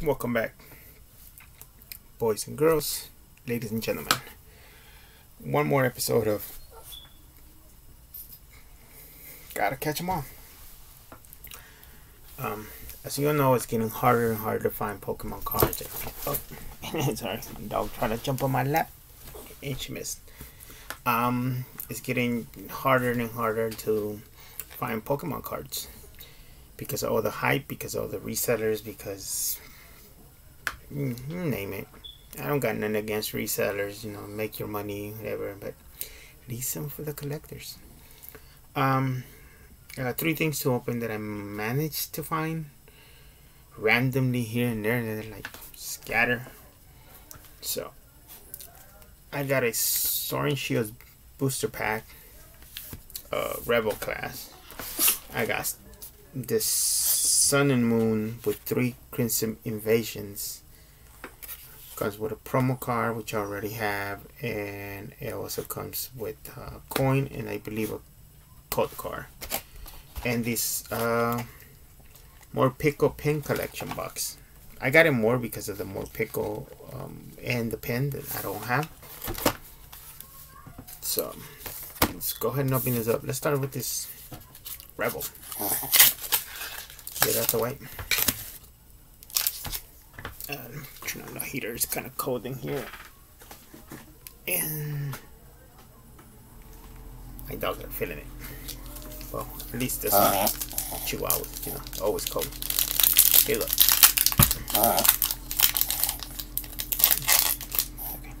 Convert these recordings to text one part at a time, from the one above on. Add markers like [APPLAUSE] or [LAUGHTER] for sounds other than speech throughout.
Welcome back, boys and girls, ladies and gentlemen. One more episode of Gotta Catch 'em All. Um, as you all know, it's getting harder and harder to find Pokemon cards. Oh, [LAUGHS] sorry, my dog trying to jump on my lap, and she missed. Um, it's getting harder and harder to find Pokemon cards because of all the hype, because of all the resellers, because name it. I don't got nothing against resellers, you know, make your money, whatever, but leave some for the collectors. Um, uh, three things to open that I managed to find randomly here and there. They're like scatter. So I got a Sword and Shields booster pack, uh, Rebel Clash. I got this Sun and Moon with three Crimson Invasions. Comes with a promo card, which I already have, and it also comes with a coin and I believe a code card. And this uh, pickle pin collection box. I got it more because of the Morpeko um, and the pin that I don't have. So let's go ahead and open this up. Let's start with this Rebel. Get out the way. Turn on the heater. It's kind of cold in here. And my dogs are feeling it. Well, at least this uh -huh. Chihuahua, you know, always cold. Hey, look. Uh -huh. okay.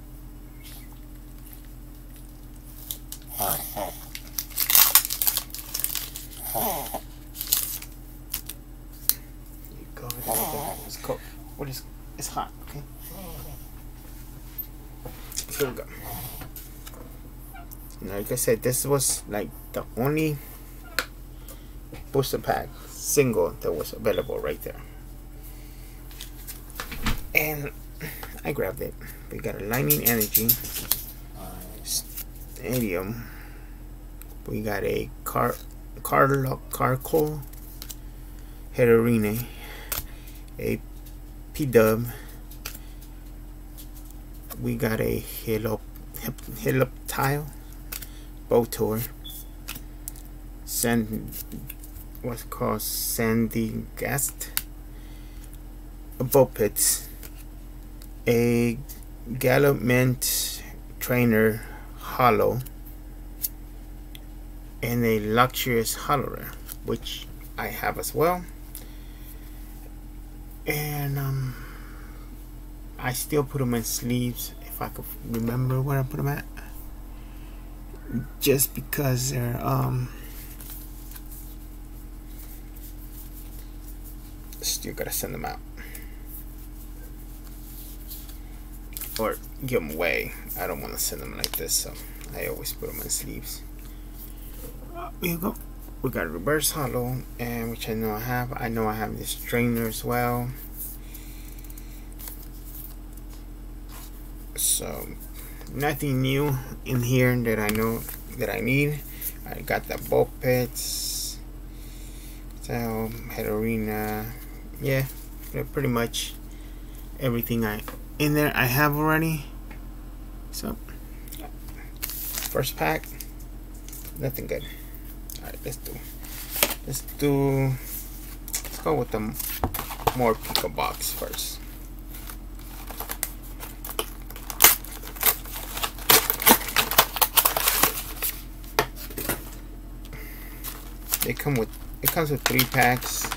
Uh -huh. You go ahead and It's cold. What is? It's hot. Okay. Here we go. Like I said, this was like the only booster pack single that was available right there. And I grabbed it. We got a Lightning Energy Stadium. We got a Car Carlo Carco Heterine, a P-Dub. We got a Hilo Helioptile Botor. Sand what's called Sandy Gast, a Vulpix, a Gallopment Trainer Hollow, and a Luxurious Hollow which I have as well. And um, I still put them in sleeves if I could remember where I put them at. Just because they're um, still gotta send them out. Or give them away. I don't want to send them like this so I always put them in sleeves. Here we go. We got a reverse hollow and which I know I have. I know I have this trainer as well. So nothing new in here that I know that I need I got the Vulpix so head arena, yeah, pretty much everything I in there I have already. So first pack, nothing good. All right, let's do let's do let's go with the Morpeko box first. Come with it comes with three packs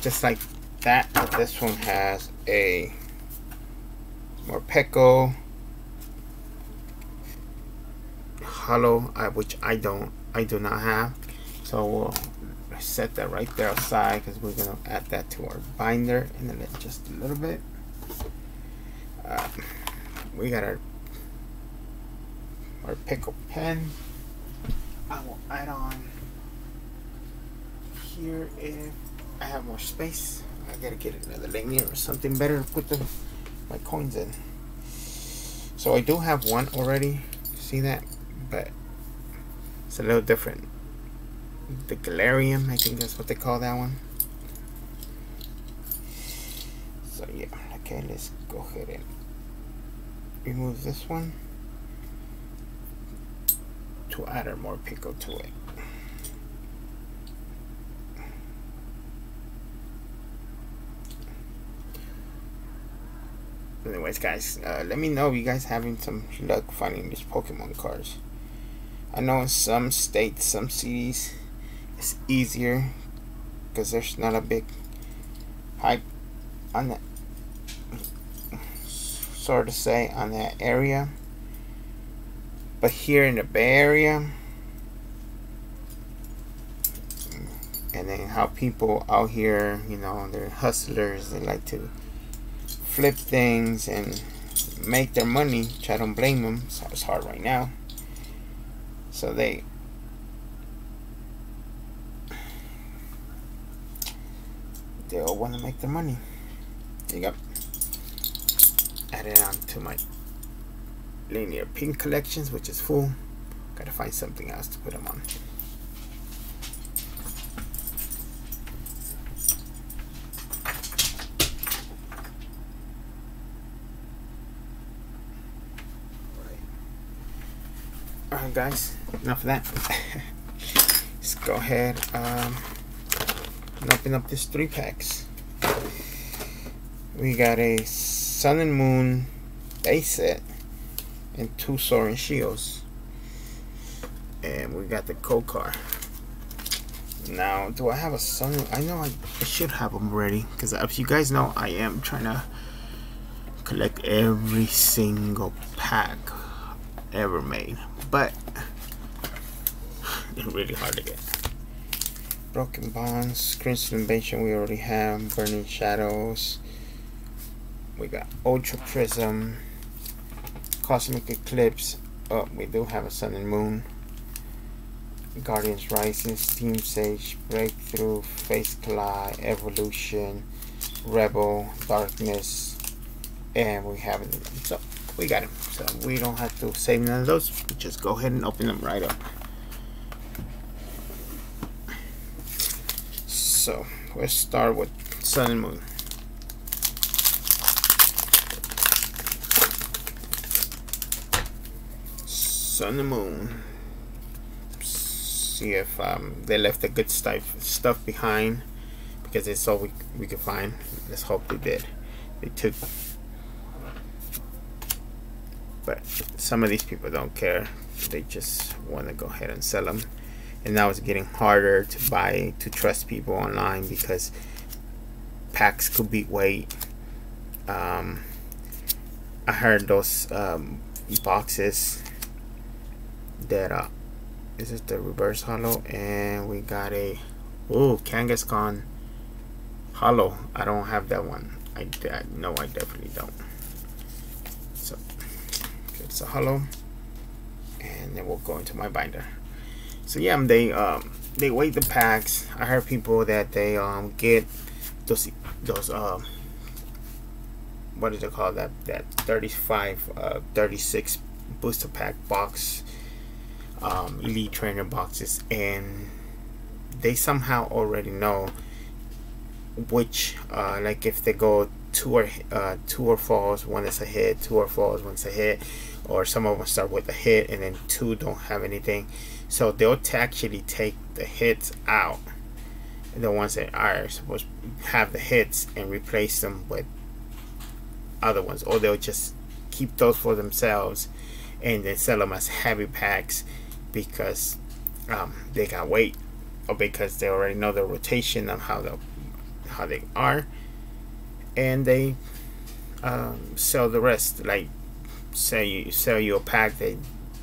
just like that but this one has a Morpeko hollow which I don't I do not have. So we'll set that right there aside because we're gonna add that to our binder and then just a little bit. Uh, we got our our pickle pen. I will add on here if I have more space. I gotta get another linear or something better to put the, my coins in. So I do have one already. See that? But it's a little different. The Galarian, I think that's what they call that one. so yeah okay let's go ahead and remove this one to add more pickle to it anyways guys uh, let me know if you guys having some luck finding these pokemon cards. I know in some states some cities it's easier because there's not a big hype on that sort of say on that area. But here in the bay area and then how people out here you know they're hustlers they like to flip things and make their money. Which I don't blame them. So it's hard right now. So they they all want to make their money. Go. Add it on to my linear pink collections, which is full. Gotta find something else to put them on. Alright guys, enough of that. [LAUGHS] Let's go ahead um, and open up this three packs. We got a Sun and Moon base set and two Sword and Shields. And we got the code card. Now, do I have a Sun? I know I, I should have them ready because if you guys know, I am trying to collect every single pack ever made but it's [LAUGHS] really hard to get. Broken Bonds, Crimson Invasion we already have, Burning Shadows, we got Ultra Prism, Cosmic Eclipse, oh we do have a Sun and Moon, Guardians Rising, Steam Siege, Breakthrough, Fates Collide, Evolution, Rebel, Darkness, and we have it. So we got them. So we don't have to save none of those. We just go ahead and open them right up. So let's start with Sun and Moon. Sun and Moon. See if um, they left the good stuff stuff behind because it's all we we could find. Let's hope they did. They took but some of these people don't care. They just want to go ahead and sell them and now it's getting harder to buy to trust people online because packs could beat weight um, I heard those um, boxes that uh, this is the reverse hollow and we got a oh Kangaskhan hollow I don't have that one. I, I no I definitely don't it's a hollow. And then we'll go into my binder. So yeah they um they weight the packs. I heard people that they um get those those um what is it called? That that 35 uh 36 booster pack box um elite trainer boxes. And they somehow already know which uh like if they go two or uh two or falls one is a hit two or falls one's a hit or some of them start with a hit and then two don't have anything. So they'll actually take the hits out the ones that are supposed to have the hits and replace them with other ones or they'll just keep those for themselves and then sell them as heavy packs because um, they got weight or because they already know the rotation of how the how they are and they um, sell the rest like sell you sell you a pack they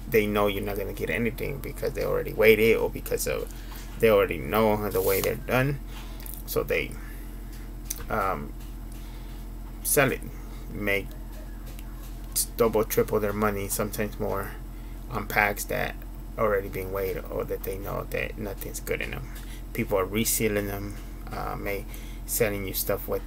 they know you're not gonna get anything because they already weighed it or because of they already know the way they're done. So they um, sell it. Make double triple their money sometimes more on packs that already being weighed or that they know that nothing's good in them people are resealing them uh, may selling you stuff with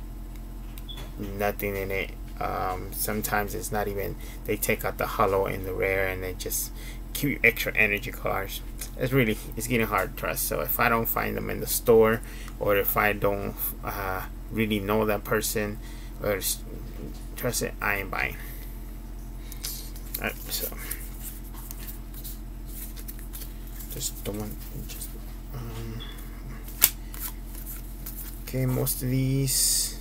nothing in it. Um, sometimes it's not even they take out the hollow and the rare and they just keep extra energy cards. It's really it's getting hard to trust. So if I don't find them in the store or if I don't uh, really know that person Or trust it, I ain't buying. Alright, so. Just the one just um, okay most of these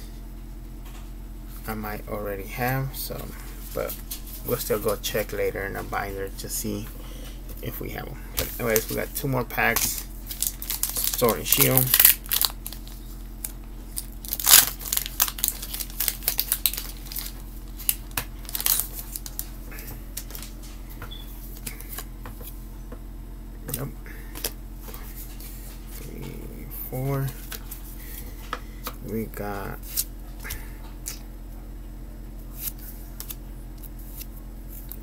I might already have so but we'll still go check later in a binder to see if we have them but anyways we got two more packs sword and shield Nope. Three, four. We got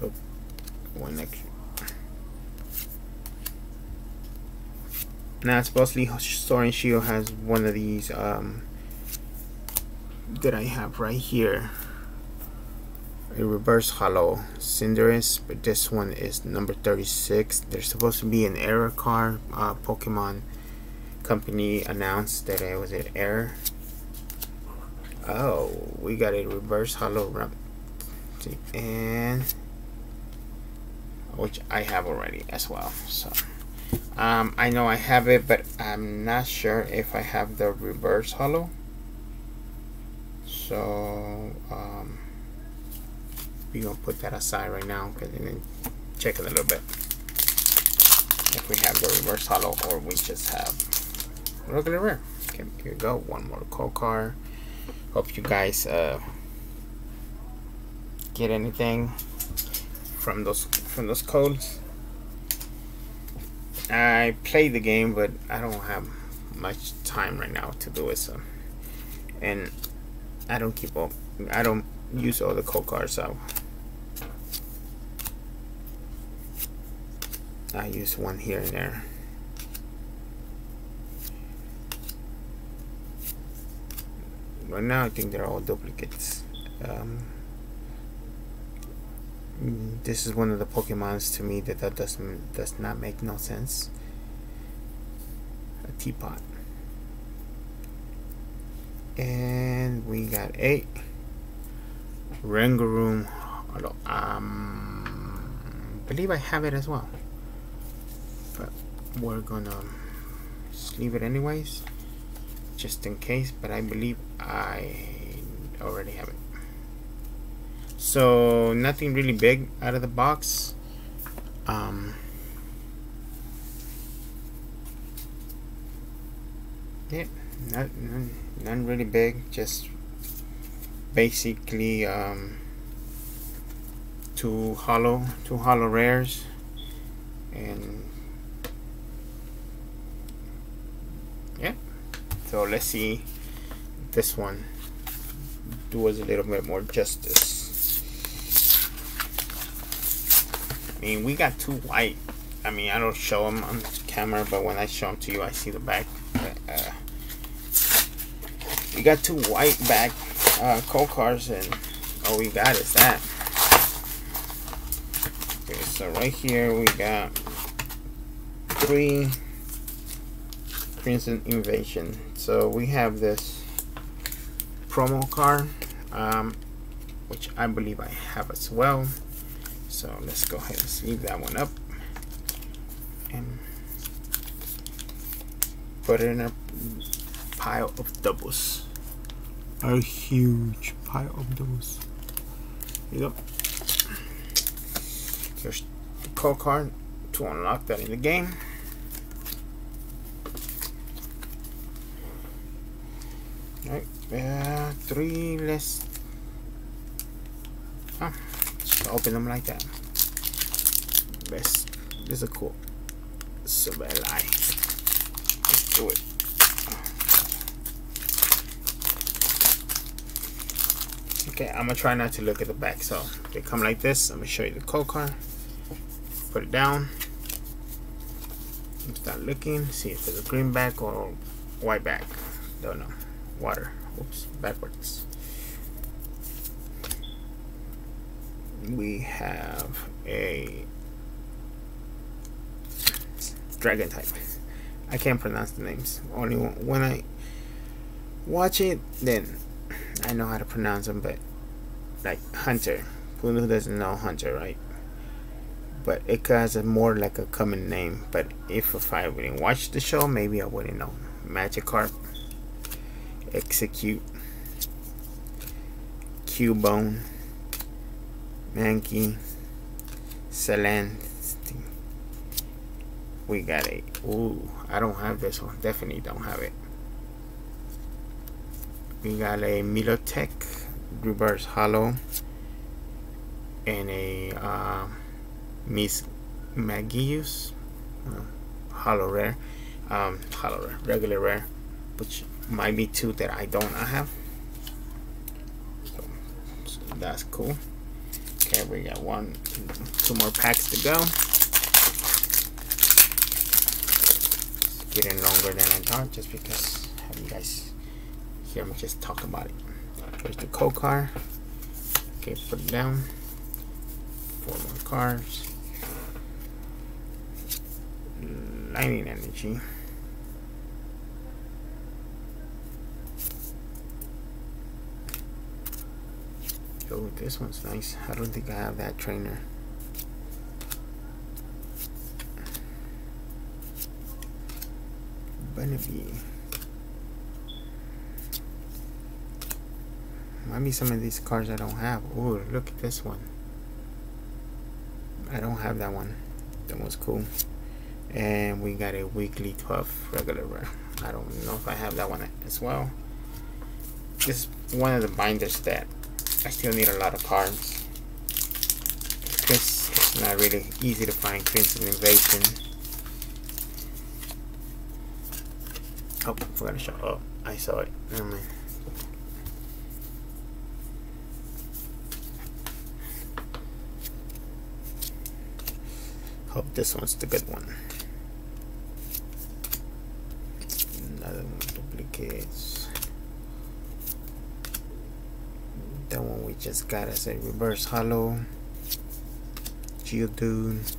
oh, one extra. Now, supposedly, Sword and Shield has one of these um, that I have right here a reverse hollow Cinderace, but this one is number 36. There's supposed to be an error card. Uh, Pokemon company announced that it was an error. Oh, we got a reverse hollow and which I have already as well. So um, I know I have it, but I'm not sure if I have the reverse hollow. So um, we're gonna put that aside right now because then check it a little bit. If we have the reverse hollow or we just have regular rare okay here we go. One more code card. Hope you guys uh, get anything from those from those codes I play the game but I don't have much time right now to do it so and I don't keep up I don't use all the code cards so I use one here and there. Right now I think they're all duplicates. Um, this is one of the Pokemons to me that that doesn't does not make no sense. A teapot. And we got eight. Rangaroom. Um, believe I have it as well but we're gonna leave it anyways just in case but I believe I already have it so nothing really big out of the box um, yeah not, none, none really big just basically um, two hollow two hollow rares and yeah, So let's see this one do us a little bit more justice. I mean, we got two white. I mean, I don't show them on camera, but when I show them to you, I see the back. Uh, we got two white back uh, cold cards, and all we got is that. Okay, so right here we got three Crimson Invasion. So we have this promo card, um, which I believe I have as well. So let's go ahead and leave that one up and put it in a pile of doubles. A huge pile of doubles. Here you go. Here's the call card to unlock that in the game. Right, uh, three less. Ah, open them like that. Best. This is a cool. Subelai. Let's do it. Okay, I'm gonna try not to look at the back. So they come like this. I'm gonna show you the code card. Put it down. Start looking. See if there's a green back or white back. Don't know water. Oops, backwards. We have a dragon type. I can't pronounce the names. Only when I watch it, then I know how to pronounce them, but like Haunter. Who doesn't know Haunter, right? But it has a more like a common name. But if, if I wouldn't watch the show, maybe I wouldn't know. Magikarp, Exeggcute, Cubone, Mankey, Celan. We got a. Ooh, I don't have this one. Definitely don't have it. We got a Milotic reverse hollow and a uh, Miss Magius uh, hollow rare, um, hollow rare, regular rare, which might be two that I don't have. So, so that's cool. Okay, we got one, two more packs to go. It's getting longer than I thought, just because have you guys hear me just talk about it. Here's the code card. Okay, put it down. Four more cards. Lightning energy. This one's nice. I don't think I have that trainer. Bunnelby. Might be some of these cards I don't have. Oh, look at this one. I don't have that one. That was cool. And we got a weekly 12 regular rare. I don't know if I have that one as well. This is one of the binders that I still need a lot of cards. This is not really easy to find Crimson Invasion. Oh, I forgot to show. Oh, I saw it. Never mind. Hope this one's the good one. Another one duplicates. That one we just got as a reverse hollow. Geodude.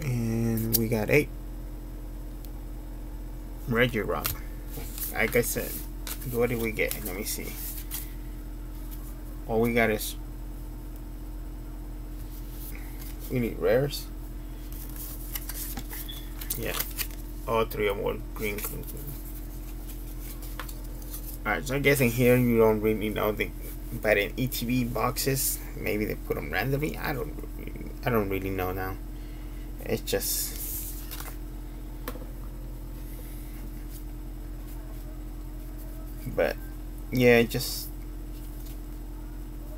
And we got eight. Regirock. Like I said, what did we get? Let me see all we got is we need rares yeah all three of them were green alright so I'm guessing here you don't really know the but in ETB boxes maybe they put them randomly I don't I don't really know now it's just but yeah it just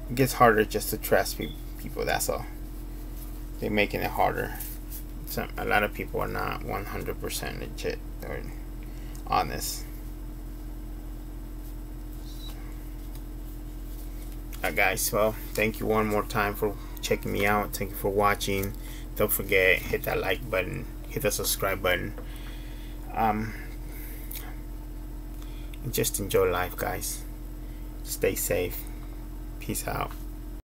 it gets harder just to trust people. That's all. They're making it harder. Some a lot of people are not 100% legit or honest. Alright guys, well, thank you one more time for checking me out. Thank you for watching. Don't forget, hit that like button, hit the subscribe button. Um, just enjoy life, guys. Stay safe. Peace out.